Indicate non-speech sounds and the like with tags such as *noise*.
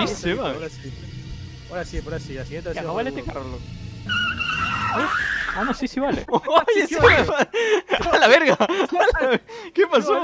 ¿Viste, man? Ahora sí. Ahora sí, ahora sí. La siguiente Ya, no vale este carro, loco. ¿Ah? ah, no, sí, sí vale. *laughs* Sí, sí, *laughs* *laughs* a la verga. ¿Qué pasó?